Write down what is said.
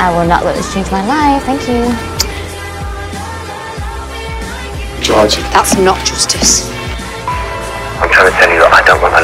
I will not let this change my life. Thank you. George. That's not justice. I'm trying to tell you that I don't want that.